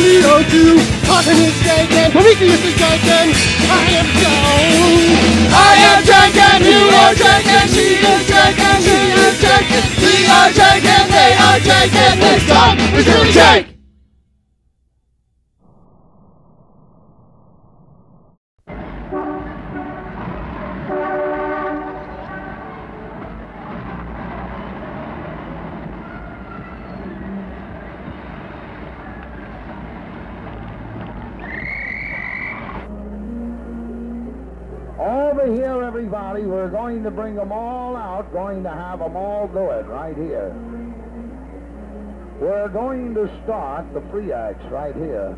CO2, Cotton is shaken, Prometheus is shaken, I am down. I am shaken, you are shaken, she is shaken, she is shaken, we are shaken, they are shaken, this song is really shake. Over here, everybody, we're going to bring them all out, going to have them all do it right here. We're going to start the free acts right here.